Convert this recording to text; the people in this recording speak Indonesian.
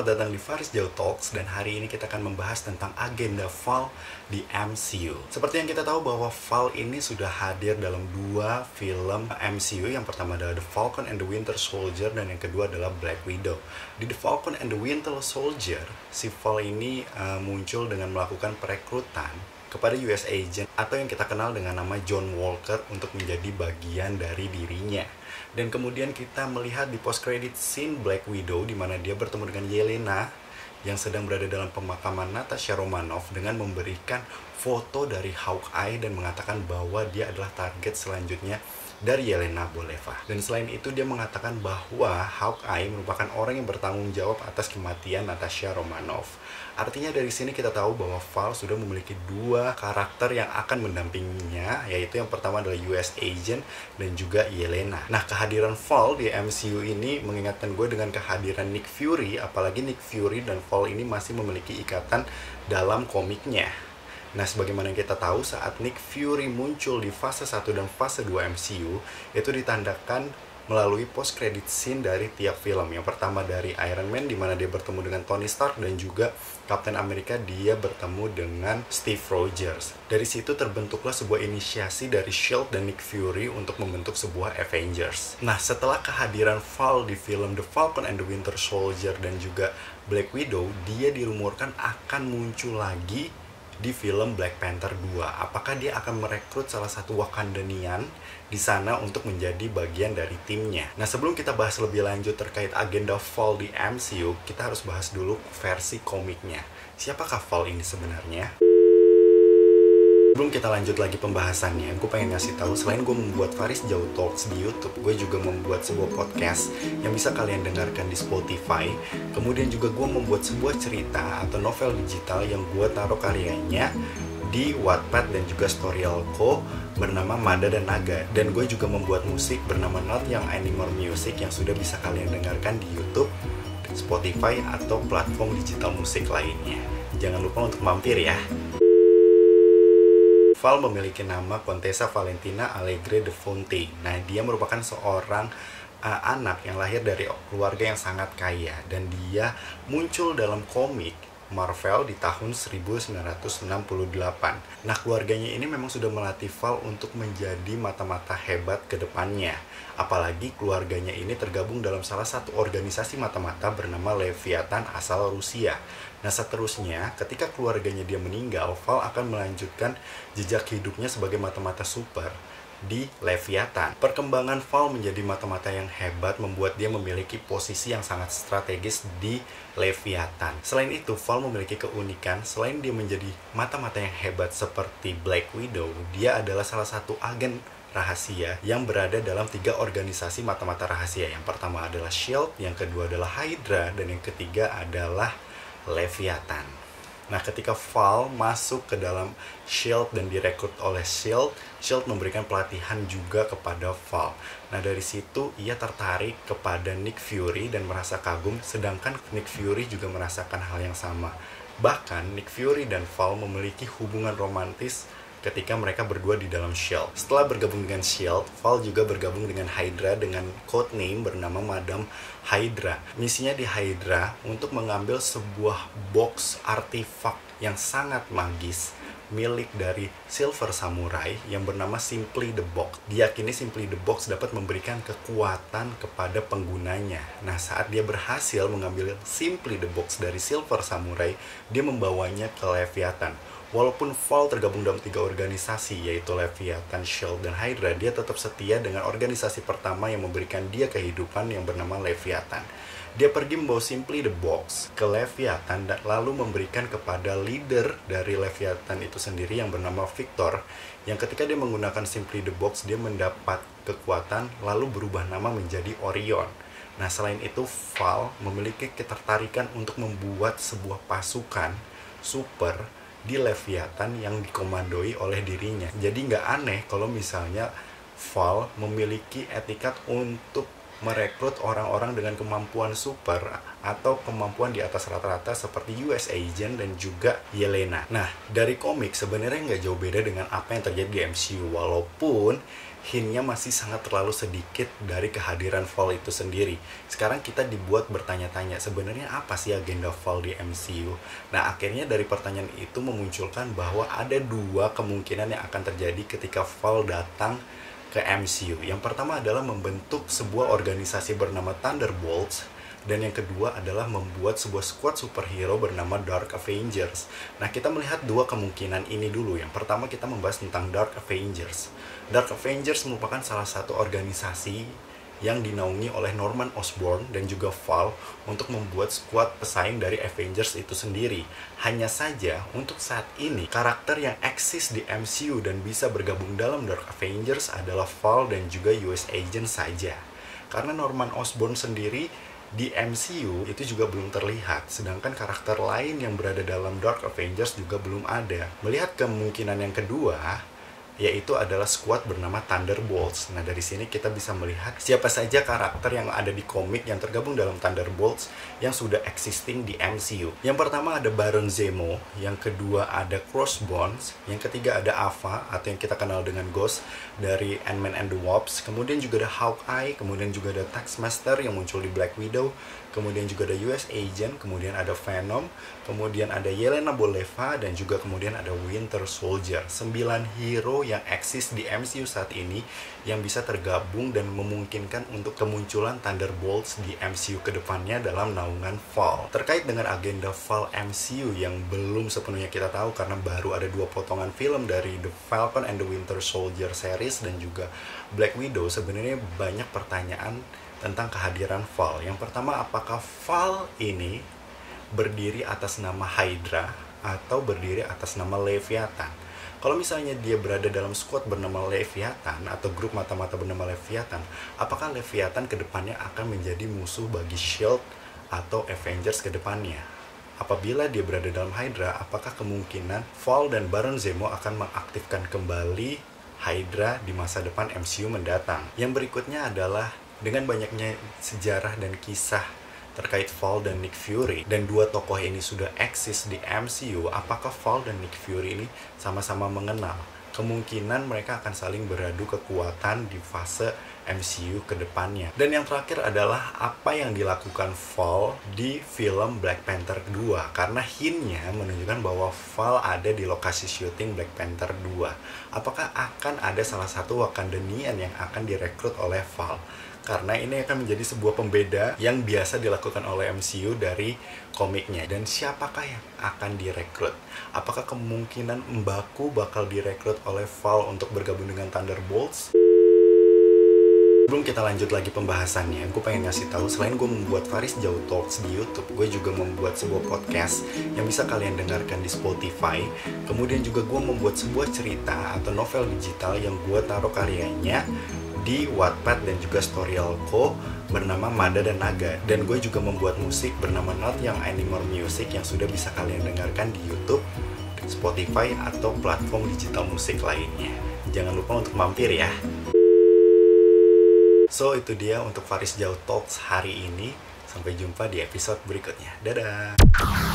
selamat datang di Faris Jauh Talks dan hari ini kita akan membahas tentang agenda Val di MCU. Seperti yang kita tahu bahwa Val ini sudah hadir dalam dua film MCU. Yang pertama adalah The Falcon and the Winter Soldier dan yang kedua adalah Black Widow. Di The Falcon and the Winter Soldier, si Val ini uh, muncul dengan melakukan perekrutan kepada US agent atau yang kita kenal dengan nama John Walker untuk menjadi bagian dari dirinya. Dan kemudian kita melihat di post credit scene Black Widow di mana dia bertemu dengan Yelena yang sedang berada dalam pemakaman Natasha Romanoff dengan memberikan foto dari Hawkeye dan mengatakan bahwa dia adalah target selanjutnya dari Yelena Boleva. Dan selain itu dia mengatakan bahwa Hawkeye merupakan orang yang bertanggung jawab atas kematian Natasha Romanoff. Artinya dari sini kita tahu bahwa Val sudah memiliki dua karakter yang akan mendampinginya, yaitu yang pertama adalah US Agent dan juga Yelena. Nah, kehadiran Val di MCU ini mengingatkan gue dengan kehadiran Nick Fury, apalagi Nick Fury dan Val ini masih memiliki ikatan dalam komiknya. Nah, sebagaimana kita tahu saat Nick Fury muncul di fase 1 dan fase 2 MCU, itu ditandakan melalui post credit scene dari tiap film. Yang pertama dari Iron Man di mana dia bertemu dengan Tony Stark dan juga Captain America dia bertemu dengan Steve Rogers. Dari situ terbentuklah sebuah inisiasi dari Shield dan Nick Fury untuk membentuk sebuah Avengers. Nah, setelah kehadiran Val di film The Falcon and the Winter Soldier dan juga Black Widow, dia dirumorkan akan muncul lagi di film Black Panther 2. Apakah dia akan merekrut salah satu Wakandanian di sana untuk menjadi bagian dari timnya? Nah, sebelum kita bahas lebih lanjut terkait agenda Fall di MCU, kita harus bahas dulu versi komiknya. Siapakah Fall ini sebenarnya? Sebelum kita lanjut lagi pembahasannya, gue pengen ngasih tahu selain gue membuat Faris Jauh Talks di YouTube, gue juga membuat sebuah podcast yang bisa kalian dengarkan di Spotify. Kemudian juga gue membuat sebuah cerita atau novel digital yang gue taruh karyanya di Wattpad dan juga Storyalco bernama Mada dan Naga. Dan gue juga membuat musik bernama Not Yang Anymore Music yang sudah bisa kalian dengarkan di YouTube, Spotify, atau platform digital musik lainnya. Jangan lupa untuk mampir ya. Val memiliki nama Contessa Valentina Allegre de Fonte. Nah, dia merupakan seorang uh, anak yang lahir dari keluarga yang sangat kaya dan dia muncul dalam komik Marvel di tahun 1968. Nah, keluarganya ini memang sudah melatih Val untuk menjadi mata-mata hebat ke depannya. Apalagi keluarganya ini tergabung dalam salah satu organisasi mata-mata bernama Leviathan asal Rusia. Nah seterusnya, ketika keluarganya dia meninggal, Val akan melanjutkan jejak hidupnya sebagai mata-mata super di Leviathan. Perkembangan Val menjadi mata-mata yang hebat membuat dia memiliki posisi yang sangat strategis di Leviathan. Selain itu, Val memiliki keunikan selain dia menjadi mata-mata yang hebat seperti Black Widow, dia adalah salah satu agen rahasia yang berada dalam tiga organisasi mata-mata rahasia. Yang pertama adalah SHIELD, yang kedua adalah Hydra, dan yang ketiga adalah Leviathan. Nah, ketika Val masuk ke dalam Shield dan direkrut oleh Shield, Shield memberikan pelatihan juga kepada Val. Nah, dari situ ia tertarik kepada Nick Fury dan merasa kagum, sedangkan Nick Fury juga merasakan hal yang sama. Bahkan Nick Fury dan Val memiliki hubungan romantis ketika mereka berdua di dalam Shield. Setelah bergabung dengan Shield, Val juga bergabung dengan Hydra dengan code name bernama Madam Hydra. Misinya di Hydra untuk mengambil sebuah box artifak yang sangat magis milik dari Silver Samurai yang bernama Simply the Box. Diyakini Simply the Box dapat memberikan kekuatan kepada penggunanya. Nah, saat dia berhasil mengambil Simply the Box dari Silver Samurai, dia membawanya ke Leviathan Walaupun Val tergabung dalam tiga organisasi, yaitu Leviathan, Shield, dan Hydra, dia tetap setia dengan organisasi pertama yang memberikan dia kehidupan yang bernama Leviathan. Dia pergi membawa Simply the Box ke Leviathan dan lalu memberikan kepada leader dari Leviathan itu sendiri yang bernama Victor, yang ketika dia menggunakan Simply the Box, dia mendapat kekuatan lalu berubah nama menjadi Orion. Nah, selain itu, Val memiliki ketertarikan untuk membuat sebuah pasukan super di Leviathan yang dikomandoi oleh dirinya. Jadi nggak aneh kalau misalnya Val memiliki etikat untuk merekrut orang-orang dengan kemampuan super atau kemampuan di atas rata-rata seperti US Agent dan juga Yelena. Nah, dari komik sebenarnya nggak jauh beda dengan apa yang terjadi di MCU walaupun hintnya masih sangat terlalu sedikit dari kehadiran Fall itu sendiri. Sekarang kita dibuat bertanya-tanya sebenarnya apa sih agenda Fall di MCU. Nah akhirnya dari pertanyaan itu memunculkan bahwa ada dua kemungkinan yang akan terjadi ketika Fall datang ke MCU. Yang pertama adalah membentuk sebuah organisasi bernama Thunderbolts dan yang kedua adalah membuat sebuah squad superhero bernama Dark Avengers. Nah, kita melihat dua kemungkinan ini dulu. Yang pertama kita membahas tentang Dark Avengers. Dark Avengers merupakan salah satu organisasi yang dinaungi oleh Norman Osborn dan juga Val untuk membuat squad pesaing dari Avengers itu sendiri. Hanya saja, untuk saat ini, karakter yang eksis di MCU dan bisa bergabung dalam Dark Avengers adalah Val dan juga US Agent saja. Karena Norman Osborn sendiri di MCU itu juga belum terlihat, sedangkan karakter lain yang berada dalam Dark Avengers juga belum ada. Melihat kemungkinan yang kedua, yaitu adalah squad bernama Thunderbolts. Nah, dari sini kita bisa melihat siapa saja karakter yang ada di komik yang tergabung dalam Thunderbolts yang sudah existing di MCU. Yang pertama ada Baron Zemo, yang kedua ada Crossbones, yang ketiga ada Ava atau yang kita kenal dengan Ghost dari Ant-Man and the Wasp, kemudian juga ada Hawkeye, kemudian juga ada Taskmaster yang muncul di Black Widow, kemudian juga ada US Agent, kemudian ada Venom, kemudian ada Yelena Boleva dan juga kemudian ada Winter Soldier. 9 hero yang eksis di MCU saat ini yang bisa tergabung dan memungkinkan untuk kemunculan Thunderbolts di MCU ke depannya dalam naungan Fall. Terkait dengan agenda Fall MCU yang belum sepenuhnya kita tahu karena baru ada dua potongan film dari The Falcon and the Winter Soldier series dan juga Black Widow, sebenarnya banyak pertanyaan tentang kehadiran Fall. Yang pertama, apakah Fall ini berdiri atas nama Hydra atau berdiri atas nama Leviathan? Kalau misalnya dia berada dalam squad bernama Leviathan atau grup mata-mata bernama Leviathan, apakah Leviathan ke depannya akan menjadi musuh bagi Shield atau Avengers ke depannya? Apabila dia berada dalam Hydra, apakah kemungkinan Fall dan Baron Zemo akan mengaktifkan kembali Hydra di masa depan MCU mendatang? Yang berikutnya adalah dengan banyaknya sejarah dan kisah terkait Fall dan Nick Fury dan dua tokoh ini sudah eksis di MCU apakah Fall dan Nick Fury ini sama-sama mengenal kemungkinan mereka akan saling beradu kekuatan di fase MCU ke depannya. Dan yang terakhir adalah apa yang dilakukan Fall di film Black Panther 2 karena hintnya menunjukkan bahwa Fall ada di lokasi syuting Black Panther 2. Apakah akan ada salah satu Wakandanian yang akan direkrut oleh Fall? Karena ini akan menjadi sebuah pembeda yang biasa dilakukan oleh MCU dari komiknya. Dan siapakah yang akan direkrut? Apakah kemungkinan Mbaku bakal direkrut oleh Val untuk bergabung dengan Thunderbolts? Sebelum kita lanjut lagi pembahasannya, gue pengen ngasih tahu selain gue membuat Faris Jauh Talks di YouTube, gue juga membuat sebuah podcast yang bisa kalian dengarkan di Spotify. Kemudian juga gue membuat sebuah cerita atau novel digital yang gue taruh karyanya di Wattpad dan juga Storyalco bernama Mada dan Naga dan gue juga membuat musik bernama Not Young Anymore Music yang sudah bisa kalian dengarkan di YouTube, Spotify atau platform digital musik lainnya. Jangan lupa untuk mampir ya. So itu dia untuk Faris Jauh Talks hari ini. Sampai jumpa di episode berikutnya. Dadah.